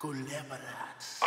Collaborats.